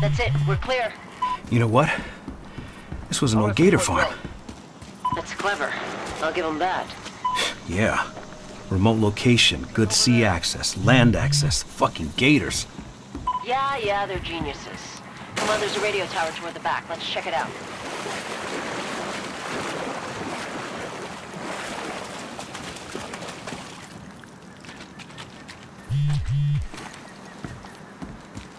That's it. We're clear. You know what? This was an old gator farm. That's clever. I'll give them that. yeah. Remote location, good sea access, land access, fucking gators. Yeah, yeah, they're geniuses. Come on, there's a radio tower toward the back. Let's check it out.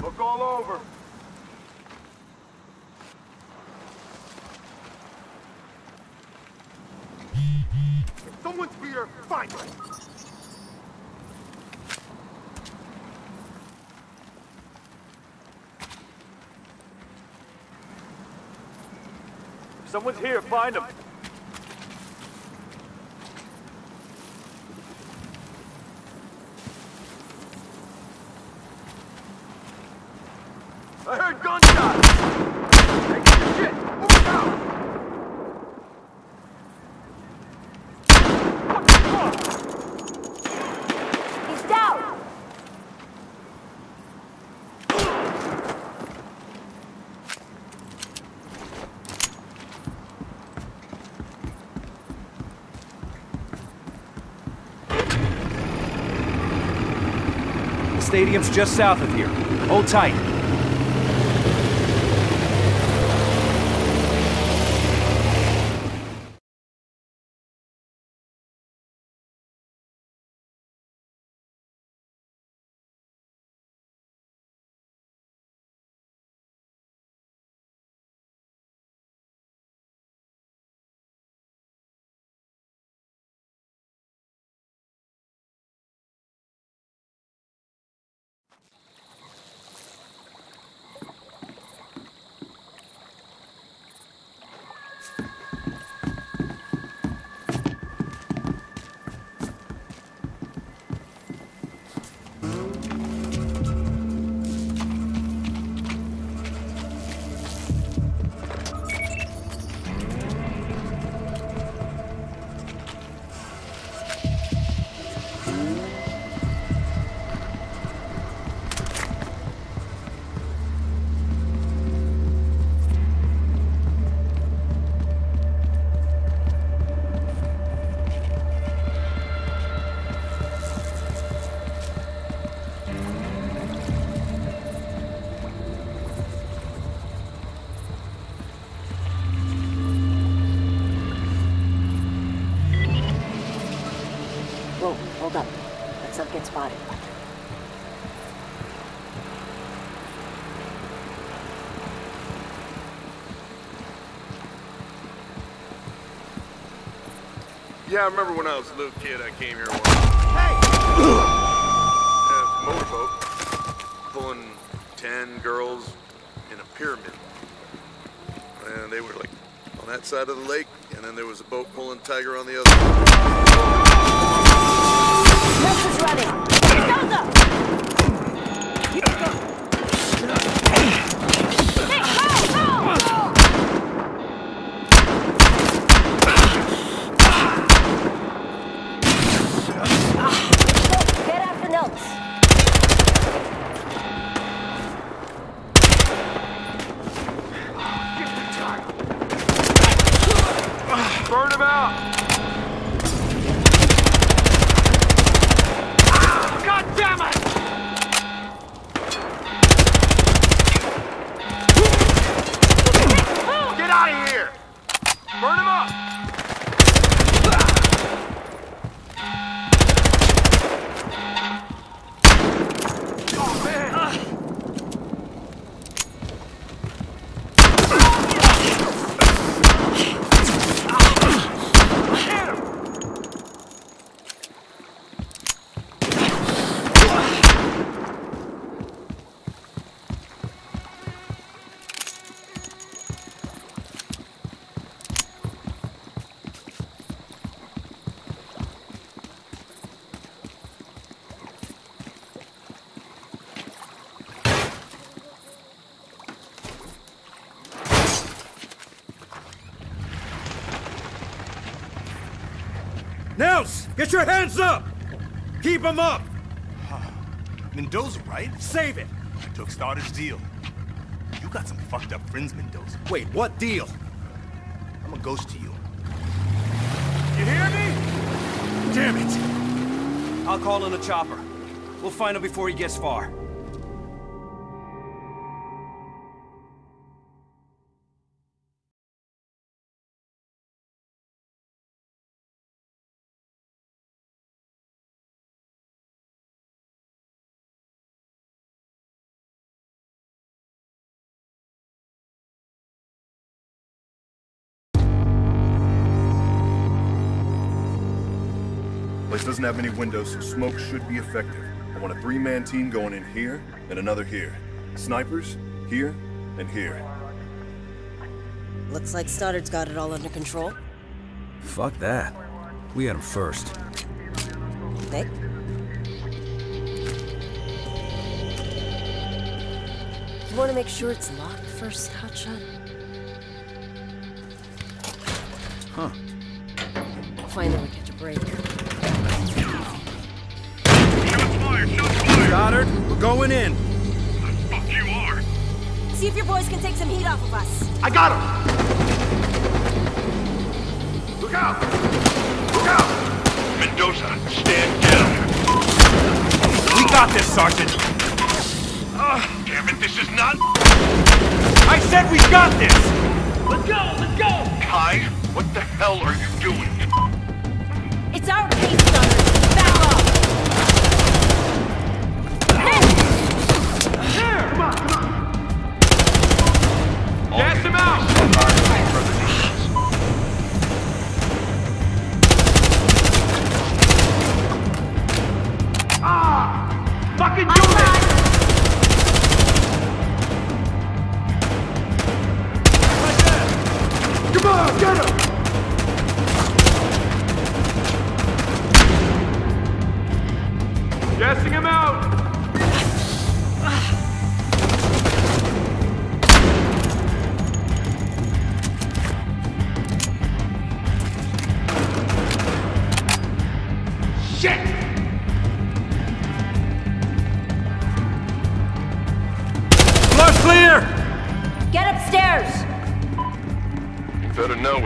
Look all over. If someone's here, find them. If someone's here, find them. I heard gunshots! Hey, shit! Move out! What the fuck? He's down! The stadium's just south of here. Hold tight. Whoa, hold up. Let's not get spotted. Yeah, I remember when I was a little kid, I came here once. Hey! yeah, it was a motorboat pulling 10 girls in a pyramid. And they were like on that side of the lake, and then there was a boat pulling Tiger on the other. Nurse is running! Get out the notes! Burn him out! God damn it! Get out of here! Burn him up! Oh, man! Hit him! Nels, get your hands up! Keep them up! Mendoza, right? Save it! I Took Stoddard's deal. You got some fucked up friends, Mendoza. Wait, what deal? I'm a ghost to you. You hear me? Damn it! I'll call in a chopper. We'll find him before he gets far. Doesn't have many windows, so smoke should be effective. I want a three-man team going in here and another here. Snipers, here and here. Looks like Stoddard's got it all under control. Fuck that. We had him first. Nick? You want to make sure it's locked first, Hotshot? Huh. Finally we catch a break. Stoddard, we're going in. You are. See if your boys can take some heat off of us. I got him! Look out! Look out! Mendoza, stand down. We got this, Sergeant. Ah, damn it, this is not... I said we got this! Let's go, let's go! Khai, what the hell are you doing?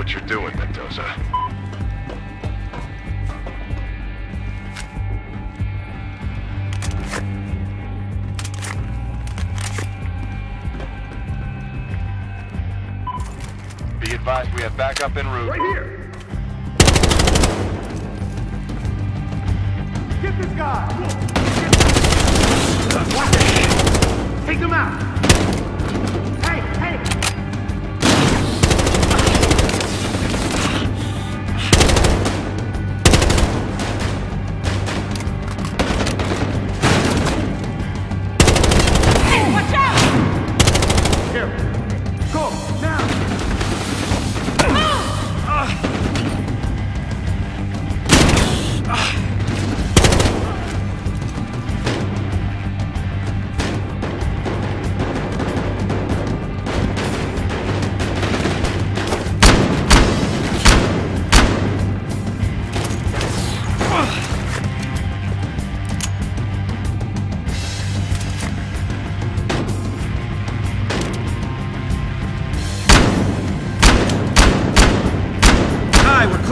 What you're doing, Mendoza. Be advised, we have backup en route. Right here! Get this guy! Take them out! Hey, hey!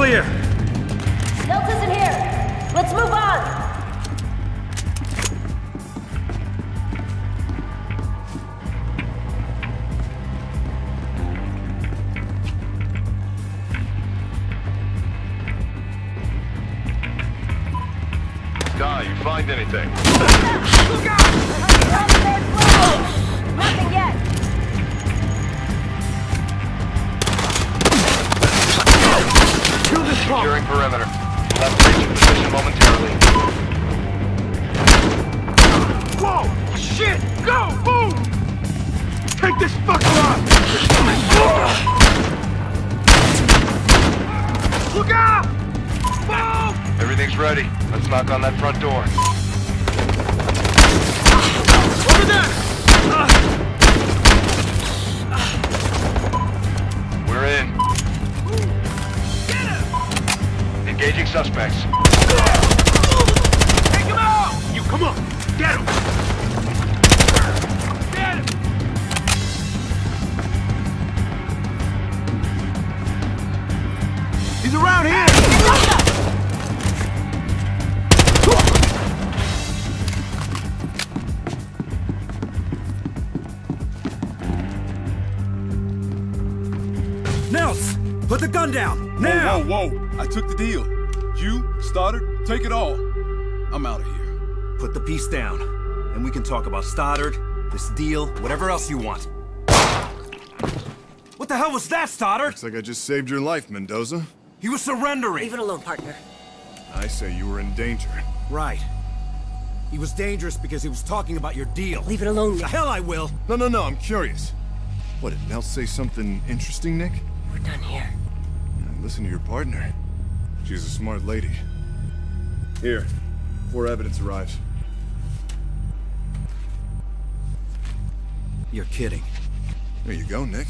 Clear. Delta's in here. Let's move on. Ready. Let's knock on that front door. Over there! We're in. Engaging suspects. Take him out! You come on! Get him! Get him! Nels! Put the gun down! Now! Whoa, whoa, whoa. I took the deal. You, Stoddard, take it all. I'm out of here. Put the piece down, and we can talk about Stoddard, this deal, whatever else you want. What the hell was that, Stoddard? Looks like I just saved your life, Mendoza. He was surrendering! Leave it alone, partner. I say you were in danger. Right. He was dangerous because he was talking about your deal. Leave it alone, The hell I will! No, no, no, I'm curious. What, did Nell say something interesting, Nick? We're done here. Listen to your partner. She's a smart lady. Here, before evidence arrives. You're kidding. There you go, Nick.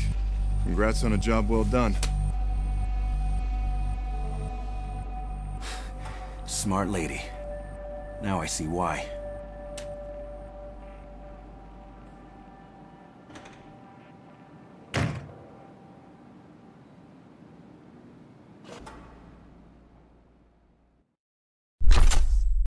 Congrats on a job well done. Smart lady. Now I see why.